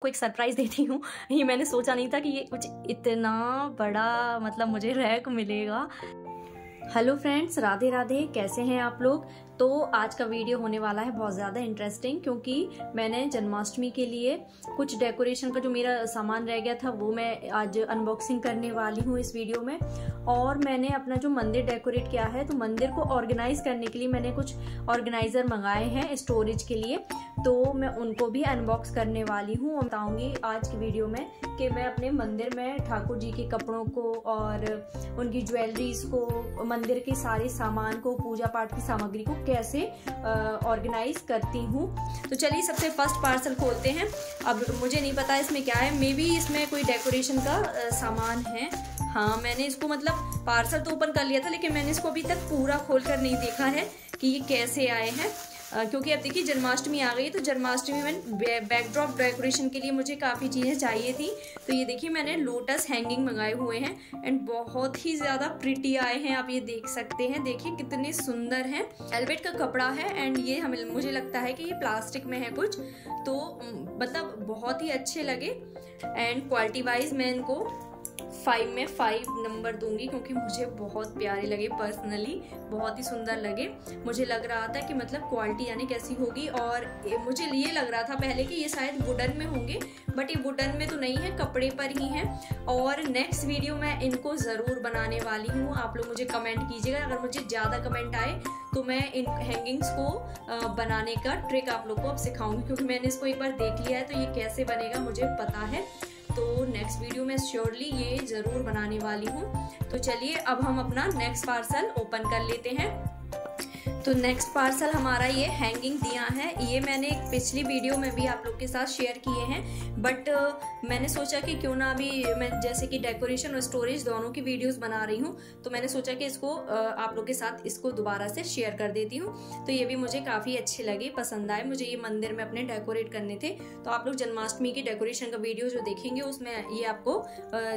को एक सरप्राइज़ देती हूँ। ये मैंने सोचा नहीं था कि ये कुछ इतना बड़ा मतलब मुझे रैक मिलेगा। हेलो फ्रेंड्स राधे राधे कैसे हैं आप लोग? तो आज का वीडियो होने वाला है बहुत ज़्यादा इंटरेस्टिंग क्योंकि मैंने जन्माष्टमी के लिए कुछ डेकोरेशन का जो मेरा सामान रह गया था, वो मैं आज अनबॉक्सिंग करने वाली हूँ इस वीडियो में। और मैंने अपना जो मंदिर डेकोरेट किया है तो मंदिर को ऑर्गेनाइज करने के लिए मैंने कुछ ऑर्गेनाइजर मंगाए हैं स्टोरेज के लिए। तो मैं उनको भी अनबॉक्स करने वाली हूँ और बताऊँगी आज की वीडियो में कि मैं अपने मंदिर में ठाकुर जी के कपड़ों को और उनकी ज्वेलरीज को, मंदिर के सारे सामान को, पूजा पाठ की सामग्री को कैसे ऑर्गेनाइज करती हूँ। तो चलिए सबसे फ़र्स्ट पार्सल खोलते हैं। अब मुझे नहीं पता इसमें क्या है। मे बी इसमें कोई डेकोरेशन का सामान है। हाँ मैंने इसको मतलब पार्सल तो ओपन कर लिया था, लेकिन मैंने इसको अभी तक पूरा खोल कर नहीं देखा है कि ये कैसे आए हैं। क्योंकि अब देखिए, जन्माष्टमी आ गई तो जन्माष्टमी में बैकड्रॉप डेकोरेशन के लिए मुझे काफ़ी चीज़ें चाहिए थी। तो ये देखिए, मैंने लोटस हैंगिंग मंगाए हुए हैं एंड बहुत ही ज़्यादा प्रिटी आए हैं, आप ये देख सकते हैं। देखिए, कितने सुंदर हैं। एलवेट का कपड़ा है एंड ये हमें, मुझे लगता है कि ये प्लास्टिक में है कुछ। तो मतलब बहुत ही अच्छे लगे एंड क्वालिटी वाइज मैं इनको फाइव में फाइव नंबर दूँगी क्योंकि मुझे बहुत प्यारे लगे पर्सनली बहुत ही सुंदर लगे। मुझे लग रहा था कि मतलब क्वालिटी यानी कैसी होगी और मुझे ये लग रहा था पहले कि ये शायद वुडन में होंगे बट ये वुडन में तो नहीं है, कपड़े पर ही हैं। और नेक्स्ट वीडियो मैं इनको ज़रूर बनाने वाली हूँ। आप लोग मुझे कमेंट कीजिएगा। अगर मुझे ज़्यादा कमेंट आए तो मैं इन हैंगिंग्स को बनाने का ट्रिक आप लोग को अब सिखाऊँगी, क्योंकि मैंने इसको एक बार देख लिया है तो ये कैसे बनेगा मुझे पता है। तो नेक्स्ट वीडियो में श्योरली ये ज़रूर बनाने वाली हूँ। तो चलिए, अब हम अपना नेक्स्ट पार्सल ओपन कर लेते हैं। तो नेक्स्ट पार्सल हमारा ये हैंगिंग दिया है। ये मैंने पिछली वीडियो में भी आप लोग के साथ शेयर किए हैं। बट मैंने सोचा कि क्यों ना अभी मैं जैसे कि डेकोरेशन और स्टोरेज दोनों की वीडियोस बना रही हूँ तो मैंने सोचा कि इसको आप लोग के साथ इसको दोबारा से शेयर कर देती हूँ। तो ये भी मुझे काफ़ी अच्छे लगे, पसंद आए। मुझे ये मंदिर में अपने डेकोरेट करने थे। तो आप लोग जन्माष्टमी की डेकोरेशन का वीडियो जो देखेंगे, उसमें ये आपको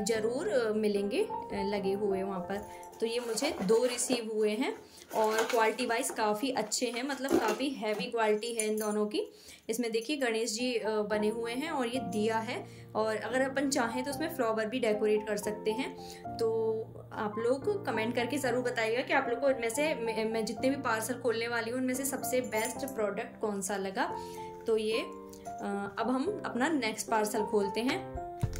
ज़रूर मिलेंगे लगे हुए वहाँ पर। तो ये मुझे दो रिसीव हुए हैं और क्वालिटी वाइज काफ़ी अच्छे हैं मतलब काफ़ी हैवी क्वालिटी है इन दोनों की। इसमें देखिए गणेश जी बने हुए हैं और ये दिया है और अगर अपन चाहें तो उसमें फ्लावर भी डेकोरेट कर सकते हैं। तो आप लोग कमेंट करके ज़रूर बताइएगा कि आप लोग को इनमें से, मैं जितने भी पार्सल खोलने वाली हूँ उनमें से सबसे बेस्ट प्रोडक्ट कौन सा लगा। तो ये अब हम अपना नेक्स्ट पार्सल खोलते हैं।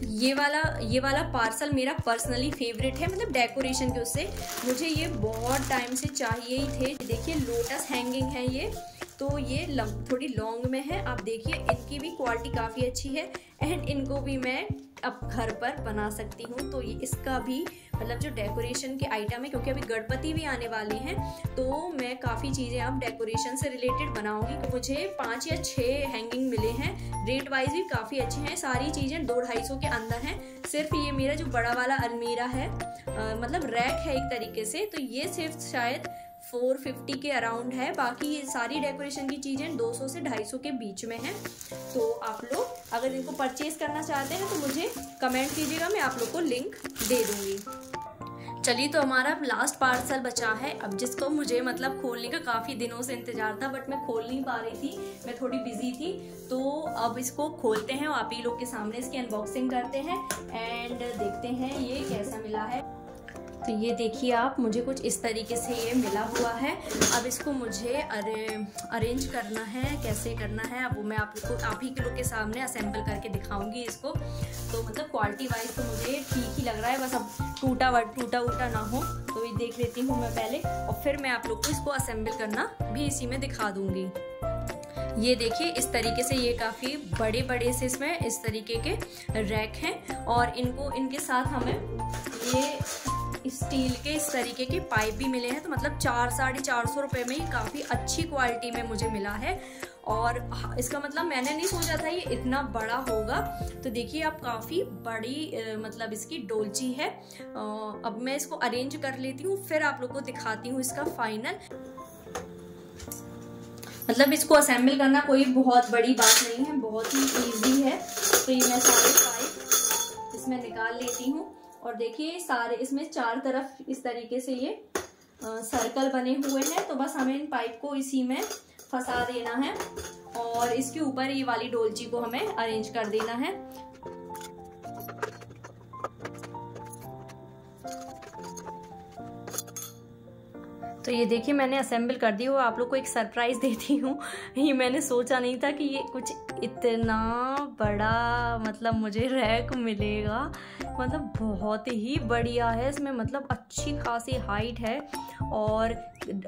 ये वाला ये वाला पार्सल मेरा पर्सनली फेवरेट है मतलब डेकोरेशन के उससे। मुझे ये बहुत टाइम से चाहिए ही थे। देखिए लोटस हैंगिंग है ये। तो ये थोड़ी लॉन्ग में है। आप देखिए, इनकी भी क्वालिटी काफ़ी अच्छी है। एंड इनको भी मैं अब घर पर बना सकती हूँ। तो ये इसका भी मतलब जो डेकोरेशन के आइटम है क्योंकि अभी गणपति भी आने वाले हैं तो मैं काफ़ी चीज़ें अब डेकोरेशन से रिलेटेड बनाऊँगी। तो मुझे पाँच या छः हैंगिंग मिले हैं। रेट वाइज भी काफ़ी अच्छे हैं। सारी चीज़ें दो ढाई सौ के अंदर हैं। सिर्फ़ ये मेरा जो बड़ा वाला अलमीरा है आ, मतलब रैक है एक तरीके से तो ये सिर्फ़ शायद 450 के अराउंड है। बाकी ये सारी डेकोरेशन की चीज़ें 200 से 250 के बीच में है। तो आप लोग अगर इनको परचेज करना चाहते हैं तो मुझे कमेंट कीजिएगा, मैं आप लोग को लिंक दे दूँगी। चलिए तो हमारा लास्ट पार्सल बचा है। अब जिसको मुझे मतलब खोलने का काफ़ी दिनों से इंतज़ार था बट मैं खोल नहीं पा रही थी, मैं थोड़ी बिज़ी थी। तो अब इसको खोलते हैं और आप ही लोग के सामने इसकी अनबॉक्सिंग करते हैं। एंड देखते हैं ये कैसा मिला है। तो ये देखिए आप, मुझे कुछ इस तरीके से ये मिला हुआ है। अब इसको मुझे अरे अरेंज करना है, कैसे करना है, अब वो मैं आप को, आप ही के लोग के सामने असेंबल करके दिखाऊँगी इसको। तो मतलब क्वालिटी वाइज तो मुझे ठीक ही लग रहा है, बस अब टूटा टूटा वूटा ना हो। तो ये देख लेती हूँ मैं पहले, और फिर मैं आप लोग को इसको असेंबल करना भी इसी में दिखा दूँगी। ये देखिए, इस तरीके से ये काफ़ी बड़े बड़े से इसमें इस तरीके के रैक हैं, और इनको, इनके साथ हमें ये स्टील के इस तरीके के पाइप भी मिले हैं तो मतलब चार, साढ़े चार सौ रुपये में ही काफ़ी अच्छी क्वालिटी में मुझे मिला है। और इसका मतलब मैंने नहीं सोचा था ये इतना बड़ा होगा। तो देखिए, आप काफ़ी बड़ी मतलब इसकी डोलची है। अब मैं इसको अरेंज कर लेती हूँ, फिर आप लोग को दिखाती हूँ इसका फाइनल। मतलब इसको असेंबल करना कोई बहुत बड़ी बात नहीं है, बहुत ही इजी है। तो ये मैं सारे पाइप इसमें निकाल लेती हूँ। और देखिए, सारे इसमें चार तरफ़ इस तरीके से ये सर्कल बने हुए हैं। तो बस हमें इन पाइप को इसी में फंसा देना है और इसके ऊपर ये वाली डोलची को हमें अरेंज कर देना है। तो ये देखिए, मैंने असेंबल कर दी। और आप लोग को एक सरप्राइज़ देती हूँ। ये मैंने सोचा नहीं था कि ये कुछ इतना बड़ा मतलब मुझे रैक मिलेगा। मतलब बहुत ही बढ़िया है। इसमें मतलब अच्छी खासी हाइट है और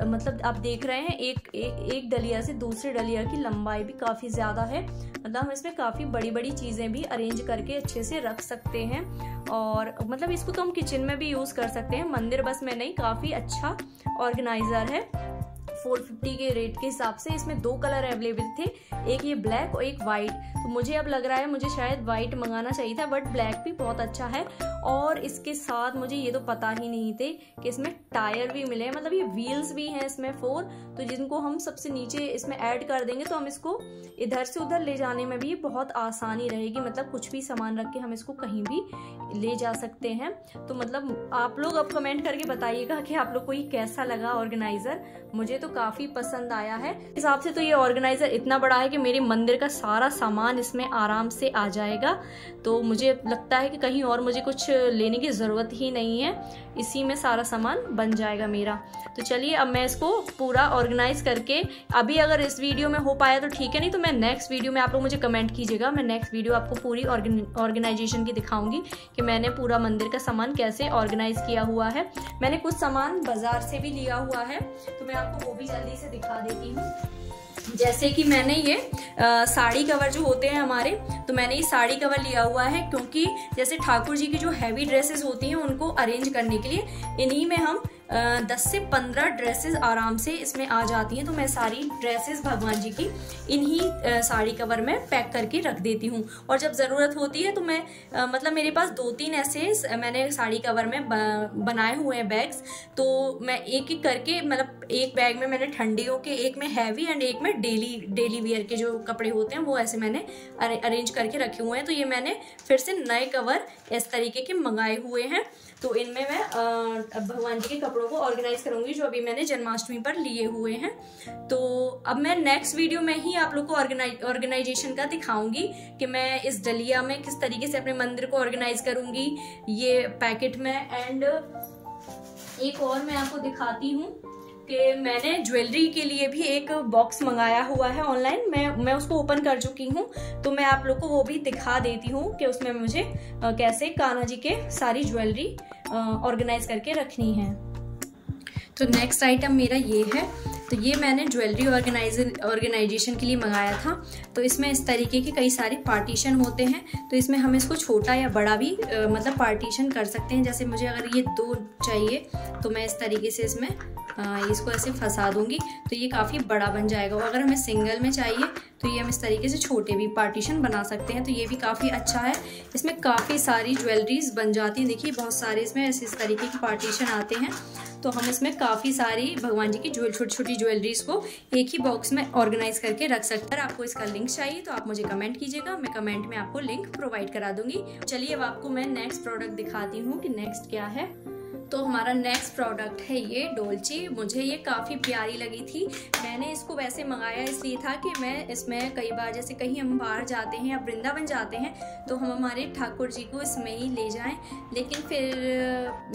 मतलब आप देख रहे हैं एक एक, एक डलिया से दूसरे डलिया की लंबाई भी काफ़ी ज़्यादा है। मतलब हम इसमें काफ़ी बड़ी बड़ी चीज़ें भी अरेंज करके अच्छे से रख सकते हैं और मतलब इसको तो हम किचन में भी यूज़ कर सकते हैं। मंदिर बस में नहीं काफ़ी अच्छा ऑर्गेनाइज़र है। 450 के रेट के हिसाब से इसमें दो कलर अवेलेबल थे। एक ये ब्लैक और एक वाइट। तो मुझे अब लग रहा है मुझे शायद वाइट मंगाना चाहिए था, बट ब्लैक भी बहुत अच्छा है। और इसके साथ मुझे ये तो पता ही नहीं थे कि इसमें टायर भी मिले मतलब ये व्हील्स भी हैं इसमें फोर तो जिनको हम सबसे नीचे इसमें ऐड कर देंगे तो हम इसको इधर से उधर ले जाने में भी बहुत आसानी रहेगी। मतलब कुछ भी सामान रख के हम इसको कहीं भी ले जा सकते हैं। तो मतलब आप लोग अब कमेंट करके बताइएगा कि आप लोग को ये कैसा लगा ऑर्गेनाइजर मुझे तो काफ़ी पसंद आया है। हिसाब से तो ये ऑर्गेनाइजर इतना बड़ा है कि मेरे मंदिर का सारा सामान इसमें आराम से आ जाएगा। तो मुझे लगता है कि कहीं और मुझे कुछ लेने की ज़रूरत ही नहीं है। इसी में सारा सामान बन जाएगा मेरा। तो चलिए अब मैं इसको पूरा ऑर्गेनाइज करके, अभी अगर इस वीडियो में हो पाया तो ठीक है, नहीं तो मैं नेक्स्ट वीडियो में आप लोग मुझे कमेंट कीजिएगा। मैं नेक्स्ट वीडियो आपको पूरी ऑर्गेनाइजेशन की दिखाऊँगी कि मैंने पूरा मंदिर का सामान कैसे ऑर्गेनाइज किया हुआ है। मैंने कुछ सामान बाज़ार से भी लिया हुआ है। तो मैं आपको वो भी जल्दी से दिखा देती हूँ। जैसे कि मैंने ये आ, साड़ी कवर जो होते हैं हमारे तो मैंने ये साड़ी कवर लिया हुआ है क्योंकि जैसे ठाकुर जी की जो हैवी ड्रेसेस होती हैं उनको अरेंज करने के लिए इन्हीं में हम दस से पंद्रह ड्रेसेस आराम से इसमें आ जाती हैं तो मैं सारी ड्रेसेस भगवान जी की इन्हीं साड़ी कवर में पैक करके रख देती हूँ। और जब ज़रूरत होती है तो मैं मतलब मेरे पास दो तीन ऐसे मैंने साड़ी कवर में बनाए हुए हैं बैग्स तो मैं एक एक करके मतलब एक बैग में मैंने ठंडियों के, एक में हैवी एंड एक में डेली डेली वेयर के जो कपड़े होते हैं, वो ऐसे मैंने अरेंज करके रखे हुए हैं। तो ये मैंने फिर से नए कवर इस तरीके के मंगाए हुए हैं। तो इनमें मैं भगवान जी के को ऑर्गेनाइज करूँगी, जो अभी मैंने जन्माष्टमी पर लिए हुए हैं। तो अब मैं नेक्स्ट वीडियो में ही आप लोग को ऑर्गेनाइजेशन का दिखाऊँगी कि मैं इस डलिया में किस तरीके से अपने मंदिर को ऑर्गेनाइज करूँगी, ये पैकेट में। एंड एक और मैं आपको दिखाती हूँ कि मैंने ज्वेलरी के लिए भी एक बॉक्स मंगाया हुआ है ऑनलाइन मैं मैं उसको ओपन कर चुकी हूँ तो मैं आप लोग को वो भी दिखा देती हूँ कि उसमें मुझे कैसे कान्हा जी के सारी ज्वेलरी ऑर्गेनाइज करके रखनी है। तो नेक्स्ट आइटम मेरा ये है। तो ये मैंने ज्वेलरी ऑर्गेनाइज ऑर्गेनाइजेशन के लिए मंगाया था। तो इसमें इस तरीके के कई सारे पार्टीशन होते हैं। तो इसमें हम इसको छोटा या बड़ा भी आ, मतलब पार्टीशन कर सकते हैं। जैसे मुझे अगर ये दो चाहिए तो मैं इस तरीके से इसमें इसको ऐसे फंसा दूँगी तो ये काफ़ी बड़ा बन जाएगा। और अगर हमें सिंगल में चाहिए तो ये हम इस तरीके से छोटे भी पार्टीशन बना सकते हैं तो ये भी काफ़ी अच्छा है। इसमें काफ़ी सारी ज्वेलरीज बन जाती हैं। देखिए, बहुत सारे इसमें ऐसे इस तरीके के पार्टीशन आते हैं। तो हम इसमें काफ़ी सारी, भगवान जी की ज्वेल छोटी छोटी ज्वेलरीज को एक ही बॉक्स में ऑर्गेनाइज करके रख सकते हैं। आपको इसका लिंक चाहिए तो आप मुझे कमेंट कीजिएगा। मैं कमेंट में आपको लिंक प्रोवाइड करा दूँगी। चलिए, अब आपको मैं नेक्स्ट प्रोडक्ट दिखाती हूँ कि नेक्स्ट क्या है। तो हमारा नेक्स्ट प्रोडक्ट है ये डोलची। मुझे ये काफ़ी प्यारी लगी थी। मैंने इसको वैसे मंगाया इसलिए था कि मैं इसमें कई बार, जैसे कहीं हम बाहर जाते हैं या वृंदावन जाते हैं तो हम हमारे ठाकुर जी को इसमें ही ले जाएँ। लेकिन फिर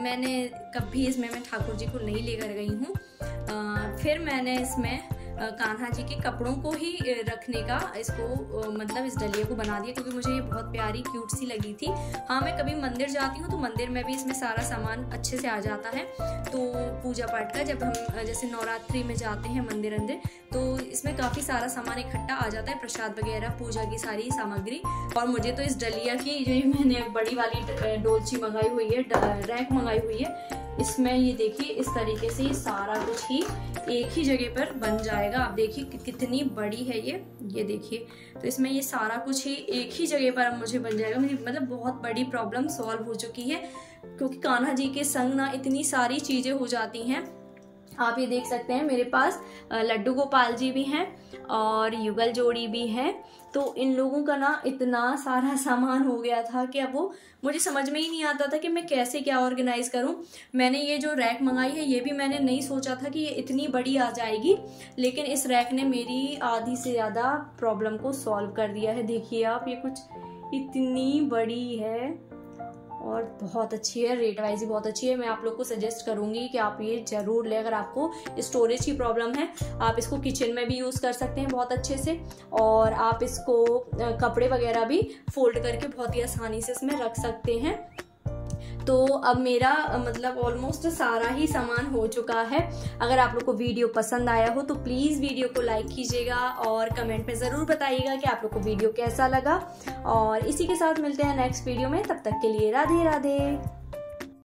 मैंने कभी इसमें मैं ठाकुर जी को नहीं लेकर गई हूँ। फिर मैंने इसमें कान्हा जी के कपड़ों को ही रखने का इसको मतलब इस डलिया को बना दिया क्योंकि मुझे ये बहुत प्यारी क्यूट सी लगी थी। हाँ मैं कभी मंदिर जाती हूँ तो मंदिर में भी इसमें सारा सामान अच्छे से आ जाता है। तो पूजा पाठ का जब हम जैसे नवरात्रि में जाते हैं मंदिर अंदर तो इसमें काफ़ी सारा सामान इकट्ठा आ जाता है, प्रसाद वगैरह, पूजा की सारी सामग्री। और मुझे तो इस डलिया की जो मैंने बड़ी वाली डोलची मंगाई हुई है रैक मंगाई हुई है इसमें ये देखिए इस तरीके से ये सारा कुछ ही एक ही जगह पर बन जाएगा। आप देखिए कि, कितनी बड़ी है ये। ये देखिए तो इसमें ये सारा कुछ ही एक ही जगह पर मुझे बन जाएगा। मेरी मतलब बहुत बड़ी प्रॉब्लम सॉल्व हो चुकी है क्योंकि कान्हा जी के संग ना इतनी सारी चीज़ें हो जाती हैं। आप ये देख सकते हैं, मेरे पास लड्डू गोपाल जी भी हैं और युगल जोड़ी भी है। तो इन लोगों का ना इतना सारा सामान हो गया था कि अब वो, मुझे समझ में ही नहीं आता था कि मैं कैसे क्या ऑर्गेनाइज करूँ। मैंने ये जो रैक मंगाई है, ये भी मैंने नहीं सोचा था कि ये इतनी बड़ी आ जाएगी, लेकिन इस रैक ने मेरी आधी से ज़्यादा प्रॉब्लम को सॉल्व कर दिया है। देखिए आप, ये कुछ इतनी बड़ी है। और बहुत अच्छी है रेट वाइज भी बहुत अच्छी है। मैं आप लोग को सजेस्ट करूँगी कि आप ये ज़रूर लें, अगर आपको स्टोरेज की प्रॉब्लम है, आप इसको किचन में भी यूज़ कर सकते हैं बहुत अच्छे से। और आप इसको कपड़े वगैरह भी फोल्ड करके बहुत ही आसानी से इसमें रख सकते हैं। तो अब मेरा मतलब ऑलमोस्ट सारा ही सामान हो चुका है। अगर आप लोग को वीडियो पसंद आया हो तो प्लीज़ वीडियो को लाइक कीजिएगा और कमेंट में ज़रूर बताइएगा कि आप लोग को वीडियो कैसा लगा। और इसी के साथ मिलते हैं नेक्स्ट वीडियो में। तब तक के लिए राधे राधे